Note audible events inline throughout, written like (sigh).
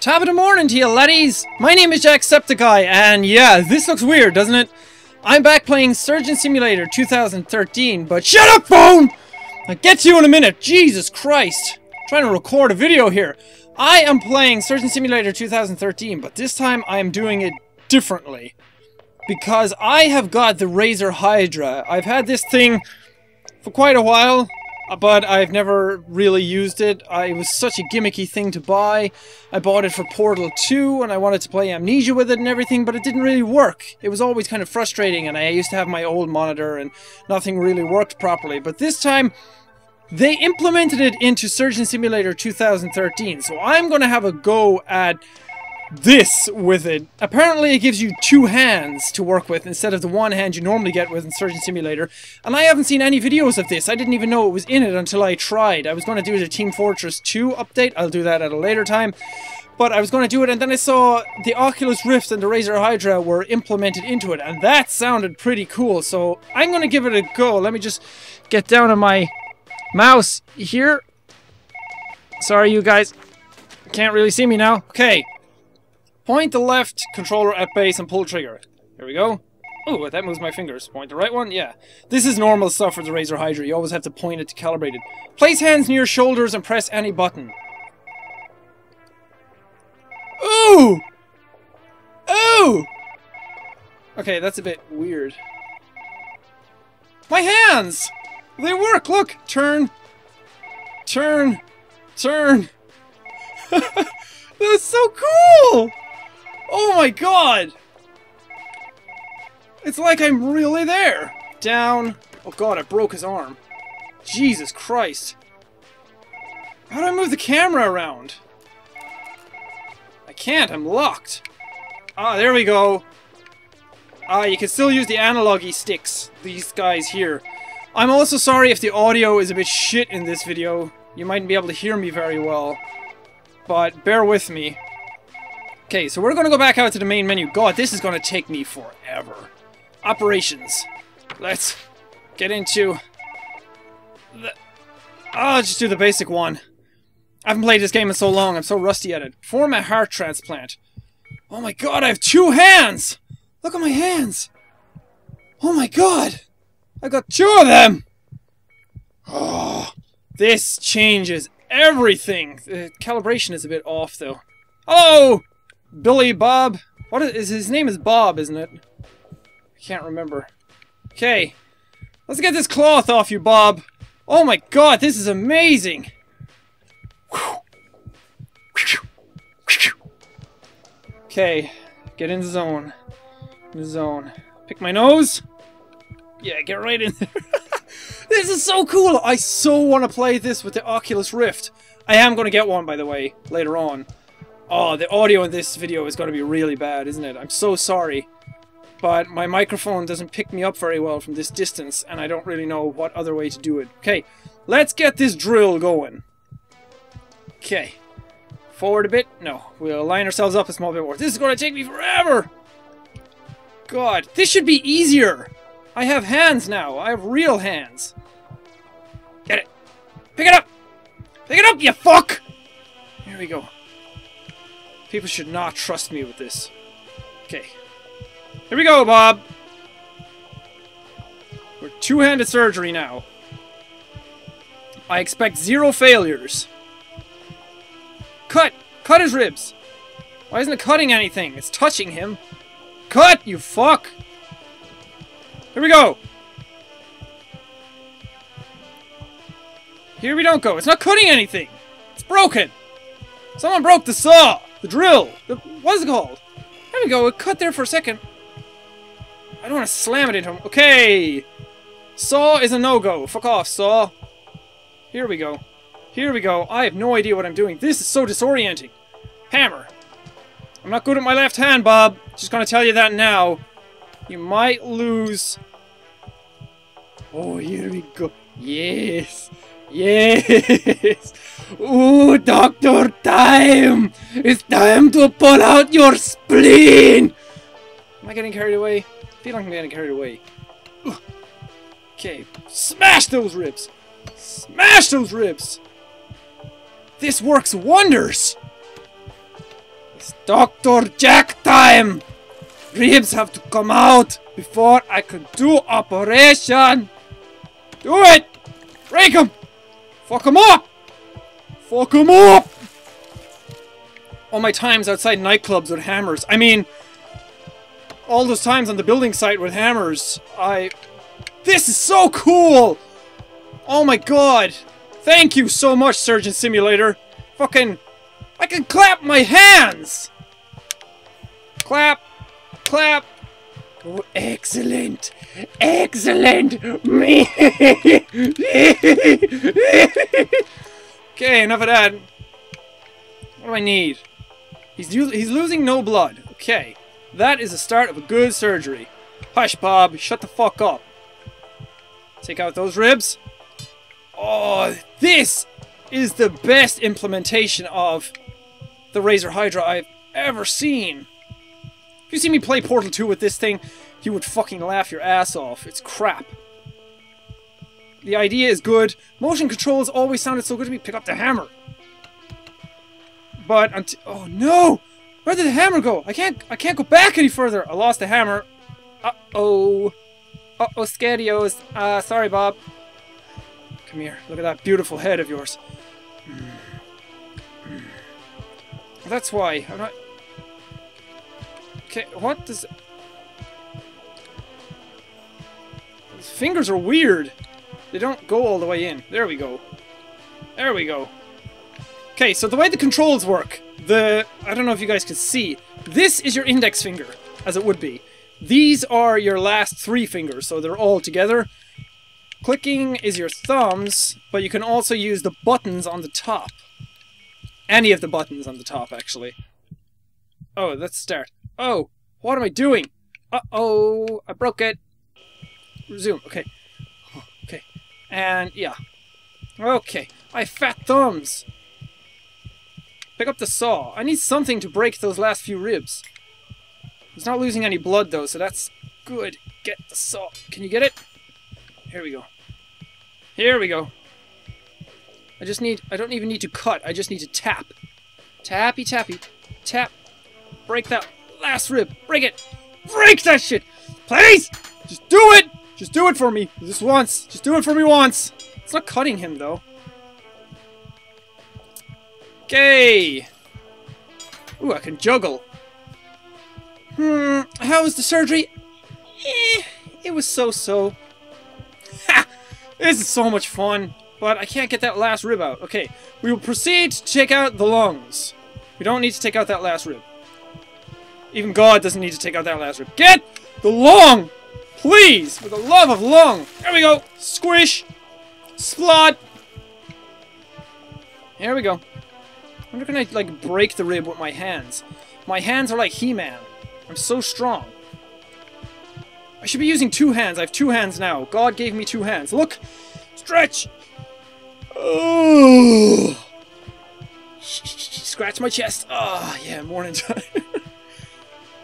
Top of the morning to you, laddies! My name is Jacksepticeye, and yeah, this looks weird, doesn't it? I'm back playing Surgeon Simulator 2013, but shut up, phone! I'll get to you in a minute, Jesus Christ! I'm trying to record a video here. I am playing Surgeon Simulator 2013, but this time I am doing it differently. Because I have got the Razer Hydra. I've had this thing for quite a while, but I've never really used it. I, it was such a gimmicky thing to buy. I bought it for Portal 2 and I wanted to play Amnesia with it and everything, but it didn't really work. It was always kind of frustrating and I used to have my old monitor and nothing really worked properly. But this time, they implemented it into Surgeon Simulator 2013, so I'm going to have a go at this with it. Apparently it gives you two hands to work with instead of the one hand you normally get with in Surgeon Simulator. And I haven't seen any videos of this. I didn't even know it was in it until I tried. I was going to do the Team Fortress 2 update. I'll do that at a later time. But I was going to do it and then I saw the Oculus Rift and the Razer Hydra were implemented into it. And that sounded pretty cool. So I'm going to give it a go. Let me just get down on my mouse here. Sorry, you guys can't really see me now. Okay. Point the left controller at base and pull trigger. Here we go. Oh, that moves my fingers. Point the right one? Yeah. This is normal stuff for the Razer Hydra. You always have to point it to calibrate it. Place hands near shoulders and press any button. Ooh! Ooh! Okay, that's a bit weird. My hands! They work! Look! Turn. Turn. Turn. (laughs) That's so cool! Oh my god! It's like I'm really there! Down. Oh god, I broke his arm. Jesus Christ. How do I move the camera around? I can't, I'm locked. Ah, there we go. Ah, you can still use the analogy sticks. These guys here. I'm also sorry if the audio is a bit shit in this video. You mightn't be able to hear me very well. But bear with me. Okay, so we're gonna go back out to the main menu. God, this is gonna take me forever. Operations. Let's get into the... I'll just do the basic one. I haven't played this game in so long, I'm so rusty at it. Perform a heart transplant. Oh my god, I have two hands! Look at my hands! Oh my god! I got two of them! Oh, this changes everything. The calibration is a bit off, though. Hello! Billy Bob. What is his name? Is Bob, isn't it? I can't remember. Okay, let's get this cloth off you, Bob. Oh my God, this is amazing. Okay, get in zone. In zone. Pick my nose. Yeah, get right in there. (laughs) this is so cool. I so want to play this with the Oculus Rift. I am going to get one, by the way, later on. Oh, the audio in this video is going to be really bad, isn't it? I'm so sorry. But my microphone doesn't pick me up very well from this distance, and I don't really know what other way to do it. Okay, let's get this drill going. Okay. Forward a bit? No. We'll line ourselves up a small bit more. This is going to take me forever! God, this should be easier! I have hands now. I have real hands. Get it. Pick it up! Pick it up, you fuck! Here we go. People should not trust me with this. Okay. Here we go, Bob! We're two-handed surgery now. I expect zero failures. Cut! Cut his ribs! Why isn't it cutting anything? It's touching him. Cut, you fuck! Here we go! Here we don't go. It's not cutting anything! It's broken! Someone broke the saw! The drill! The, what is it called? There we go, it cut there for a second. I don't want to slam it into him. Okay! Saw is a no-go. Fuck off, Saw. Here we go. Here we go. I have no idea what I'm doing. This is so disorienting. Hammer. I'm not good at my left hand, Bob. Just gonna tell you that now. You might lose. Oh, here we go. Yes. Yes! (laughs) Ooh, Doctor Time! It's time to pull out your spleen! Am I getting carried away? I feel like I'm getting carried away. Okay, smash those ribs! Smash those ribs! This works wonders! It's Dr. Jack time! Ribs have to come out before I can do operation! Do it! Break them! Fuck them up! Fuck him up! All my times outside nightclubs with hammers. I mean, all those times on the building site with hammers. I... This is so cool! Oh my god! Thank you so much, Surgeon Simulator! Fucking... I can clap my hands! Clap! Clap! Oh, excellent! Excellent! Me! (laughs) (laughs) okay, enough of that. What do I need? He's, he's losing no blood. Okay. That is the start of a good surgery. Hush, Bob. Shut the fuck up. Take out those ribs. Oh, this is the best implementation of the Razer Hydra I've ever seen. If you see me play Portal 2 with this thing, you would fucking laugh your ass off. It's crap. The idea is good. Motion controls always sounded so good to me. Pick up the hammer. But until oh no! Where did the hammer go? I can't I can't go back any further. I lost the hammer. Uh oh. Uh oh, Scadios. Uh sorry, Bob. Come here. Look at that beautiful head of yours. That's why. I'm not. Okay, what does. His fingers are weird. They don't go all the way in. There we go. There we go. Okay, so the way the controls work, the... I don't know if you guys can see. This is your index finger, as it would be. These are your last three fingers, so they're all together. Clicking is your thumbs, but you can also use the buttons on the top. Any of the buttons on the top, actually. Oh, let's start. Oh, what am I doing? Uh-oh, I broke it. Resume, okay. And yeah. Okay, I fat thumbs. Pick up the saw. I need something to break those last few ribs. He's not losing any blood though, so that's good. Get the saw. Can you get it? Here we go. Here we go. I just need, I don't even need to cut, I just need to tap. Tappy tappy. Tap. Break that last rib. Break it. Break that shit. Please! Just do it! Just do it for me. Just once. Just do it for me once. It's not cutting him though. Okay. Ooh, I can juggle. Hmm, how was the surgery? Eh, it was so-so. Ha! This is so much fun, but I can't get that last rib out. Okay, we will proceed to take out the lungs. We don't need to take out that last rib. Even God doesn't need to take out that last rib. Get the lung! Please! For the love of lung! There we go! Squish! Splot! Here we go. I wonder can I, like, break the rib with my hands? My hands are like He-Man. I'm so strong. I should be using two hands. I have two hands now. God gave me two hands. Look! Stretch! Oh! Scratch my chest. Ah, oh, yeah, morning time.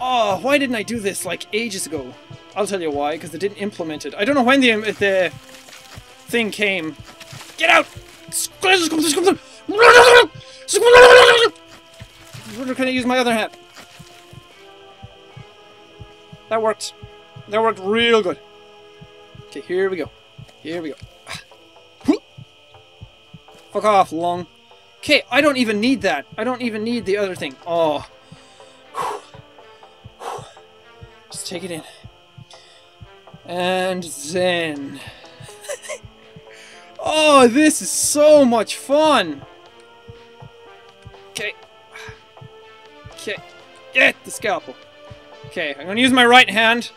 oh, (laughs) why didn't I do this, like, ages ago? I'll tell you why, because they didn't implement it. I don't know when the, uh, the thing came. Get out! Can I use my other hand? That worked. That worked real good. Okay, here we go. Here we go. (sighs) Fuck off, lung. Okay, I don't even need that. I don't even need the other thing. Oh. (sighs) Just take it in. And then... (laughs) oh, this is so much fun! Okay. Okay. Get the scalpel. Okay, I'm gonna use my right hand.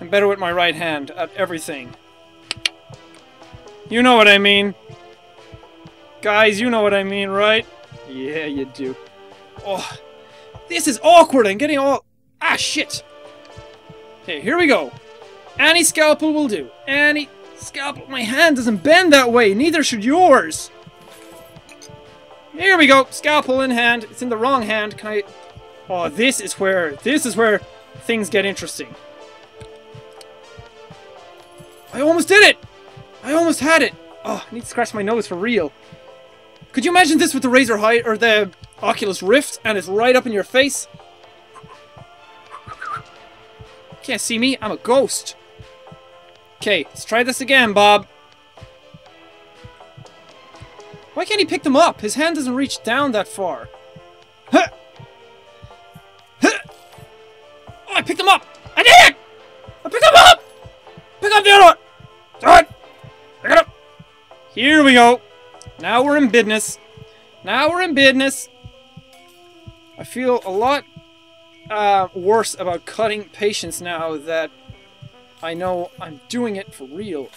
I'm better with my right hand at everything. You know what I mean. Guys, you know what I mean, right? Yeah, you do. Oh, this is awkward. I'm getting all... Ah, shit. Okay, here we go. Any scalpel will do. Any scalpel. My hand doesn't bend that way. Neither should yours. Here we go. Scalpel in hand. It's in the wrong hand. Can I... Oh, this is where... This is where things get interesting. I almost did it! I almost had it! Oh, I need to scratch my nose for real. Could you imagine this with the Razor High or the Oculus Rift and it's right up in your face. Can't see me, I'm a ghost. Okay, let's try this again, Bob. Why can't he pick them up? His hand doesn't reach down that far. Huh. Huh. Oh, I picked them up! I did it! I picked them up! Pick up the other one! It! Pick it up! Here we go. Now we're in business. Now we're in business. I feel a lot uh, worse about cutting patients now that I know I'm doing it for real.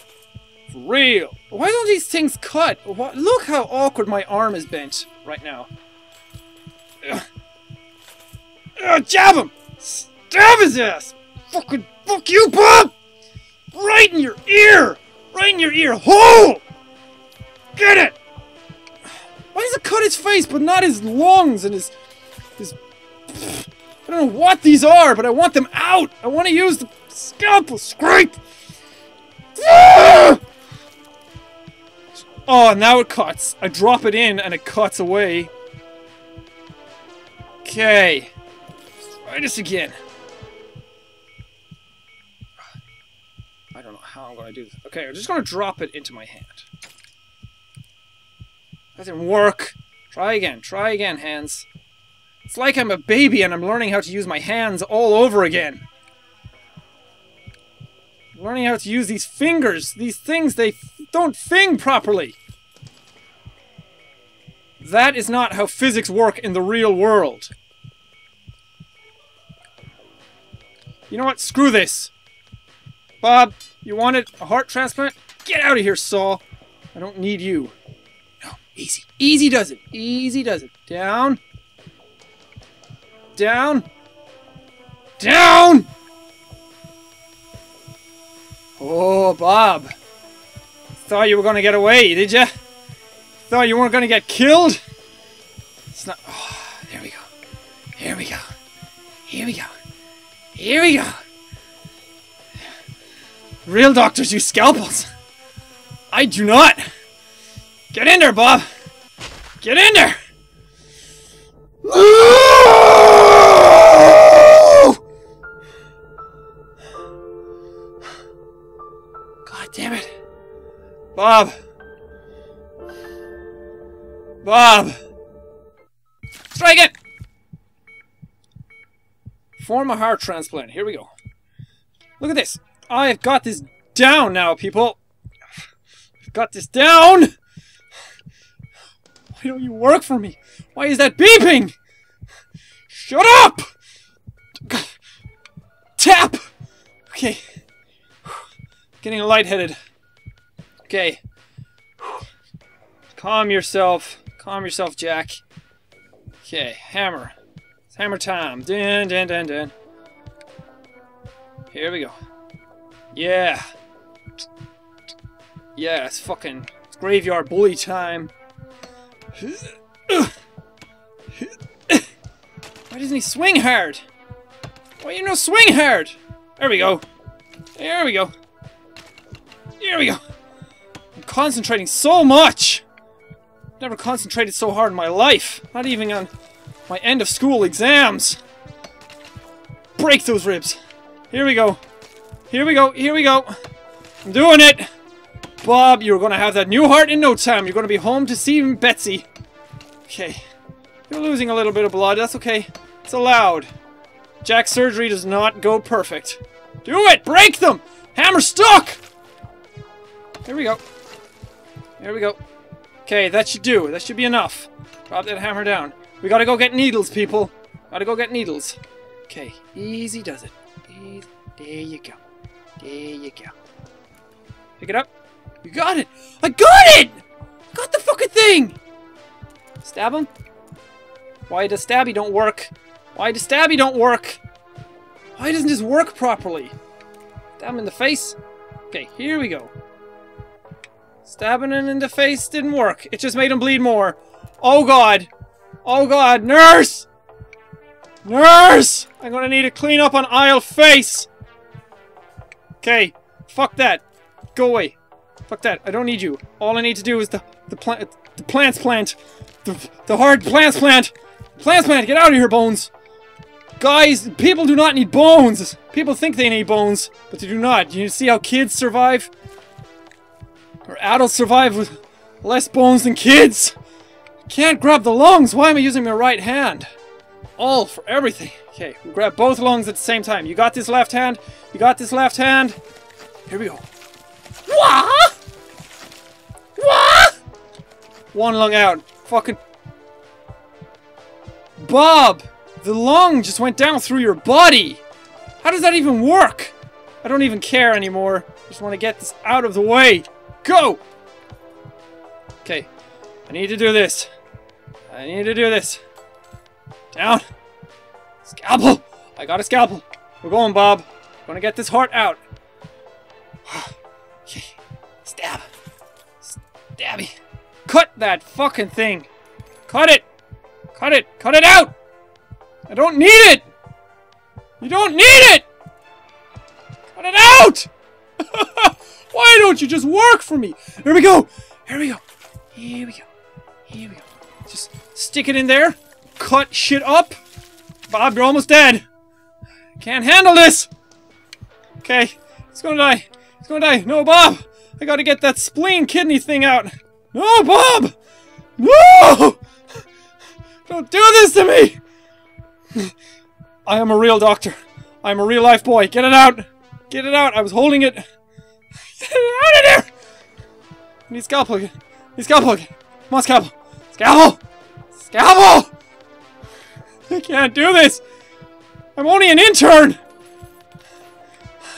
For real. Why don't these things cut? What? Look how awkward my arm is bent right now. Ugh. Ugh, jab him! Stab his ass! Fucking fuck you, Bob! Right in your ear! Right in your ear hole! Get it! Why does it cut his face but not his lungs and his... his... I don't know what these are, but I want them out! I want to use the scalpel scrape! Ah! Oh, now it cuts. I drop it in and it cuts away. Okay. Try this again. I don't know how I'm going to do this. Okay, I'm just going to drop it into my hand. That didn't work. Try again. Try again, hands. It's like I'm a baby and I'm learning how to use my hands all over again. Learning how to use these fingers. These things, they don't thing properly. That is not how physics work in the real world. You know what? Screw this. Bob, you wanted a heart transplant? Get out of here, Saul. I don't need you. No, easy. Easy does it. Easy does it. Down. Down. Down! Oh, Bob. Thought you were gonna get away, did ya? Thought you weren't gonna get killed? It's not. Oh, there we go. Here we go. Here we go. Here we go. Real doctors use scalpels. I do not. Get in there, Bob. Get in there. Bob. Bob. Strike it! Form a heart transplant. Here we go. Look at this. I've got this down now, people. I've got this down. Why don't you work for me? Why is that beeping? Shut up! Tap! Okay. Getting lightheaded. Okay. Calm yourself. Calm yourself, Jack. Okay, hammer. It's hammer time. Dun, dun, dun, dun. Here we go. Yeah. Yeah, it's fucking it's graveyard bully time. Why doesn't he swing hard? Why you no swing hard? There we go. There we go. There we go. Concentrating so much. Never concentrated so hard in my life. Not even on my end of school exams. Break those ribs. Here we go. Here we go. Here we go. I'm doing it. Bob, you're gonna have that new heart in no time. You're gonna be home to see Betsy. Okay. You're losing a little bit of blood. That's okay. It's allowed. Jack's surgery does not go perfect. Do it! Break them! Hammer stuck! Here we go. Here we go. Okay, that should do. That should be enough. Drop that hammer down. We gotta go get needles, people. Gotta go get needles. Okay, easy does it. Easy. There you go. There you go. Pick it up. You got it! I got it! Got the fucking thing! Stab him? Why does stabby don't work? Why does stabby don't work? Why doesn't this work properly? Stab him in the face. Okay, here we go. Stabbing him in the face didn't work. It just made him bleed more. Oh god. Oh god. Nurse! Nurse! I'm gonna need to clean up on aisle face. Okay. Fuck that. Go away. Fuck that. I don't need you. All I need to do is the the plant the plants plant. The the hard plants plant. Transplant, get out of here, Bones! Guys, people do not need bones! People think they need bones, but they do not. You see how kids survive? Or adults survive with less bones than kids? Can't grab the lungs! Why am I using my right hand? All for everything. Okay, we grab both lungs at the same time. You got this left hand? You got this left hand? Here we go. Wah! Wah! One lung out. Fucking... Bob! The lung just went down through your body! How does that even work? I don't even care anymore. Just want to get this out of the way. Go! Okay. I need to do this. I need to do this. Down. Scalpel! I got a scalpel. We're going, Bob. Gonna get this heart out. (sighs) Stab. Stabby. Cut that fucking thing. Cut it. Cut it. Cut it out. I don't need it. You don't need it. Cut it out. (laughs) Why don't you just work for me? Here we go. Here we go. Here we go. Here we go. Just stick it in there. Cut shit up. Bob, you're almost dead. Can't handle this. Okay. He's gonna die. He's gonna die. No, Bob. I gotta get that spleen kidney thing out. No, Bob. No. Don't do this to me. I am a real doctor. I am a real life boy. Get it out. Get it out. I was holding it. Out of there. I need scalpel again. I need scalpel again. Come on, scalpel. Scalpel. Scalpel. I can't do this! I'm only an intern!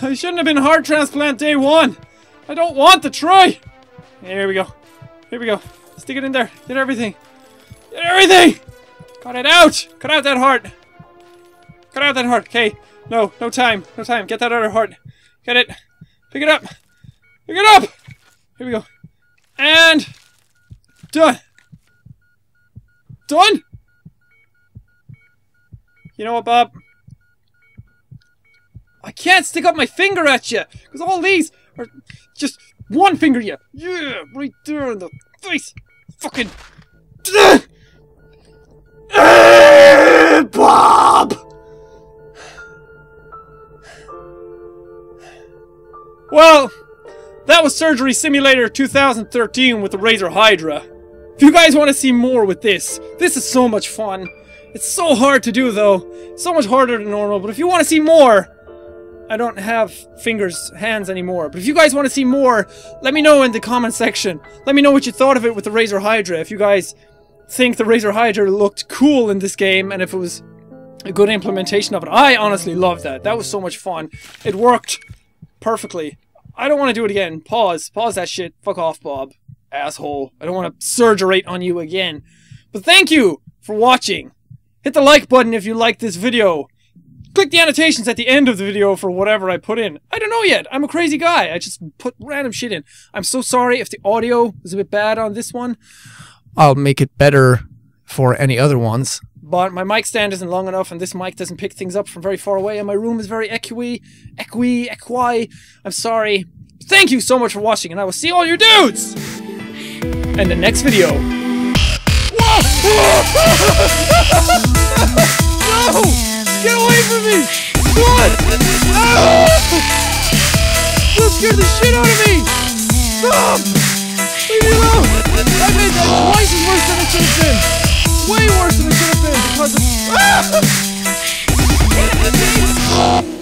I shouldn't have been heart transplant day one! I don't want to try! Here we go. Here we go. Stick it in there. Get everything. Get everything! Cut it out! Cut out that heart! Cut out that heart. Okay. No, no time. No time. Get that other heart. Get it. Pick it up. Pick it up! Here we go. And... Done! Done? You know what, Bob? I can't stick up my finger at you, because all these are just one finger, yeah. Yeah, right there in the face. Fucking... Bob! Well, that was Surgery Simulator 2013 with the Razer Hydra. If you guys want to see more with this, this is so much fun. It's so hard to do though. So much harder than normal, but if you want to see more, I don't have fingers, hands anymore. But if you guys want to see more, let me know in the comment section. Let me know what you thought of it with the Razer Hydra. If you guys think the Razer Hydra looked cool in this game and if it was a good implementation of it. I honestly love that. That was so much fun. It worked perfectly. I don't want to do it again. Pause. Pause that shit. Fuck off, Bob. Asshole. I don't want to surgerate on you again. But thank you for watching. Hit the like button if you like this video. Click the annotations at the end of the video for whatever I put in. I don't know yet. I'm a crazy guy. I just put random shit in. I'm so sorry if the audio is a bit bad on this one. I'll make it better for any other ones but my mic stand isn't long enough and this mic doesn't pick things up from very far away and my room is very equi, equi, equi. I'm sorry. Thank you so much for watching and I will see all your dudes in the next video. (laughs) no! Get away from me! What? Oh! You scared the shit out of me! Stop! Leave me alone! I made that twice as worse than it should have been! way worse than it have been because of. Ah! (laughs)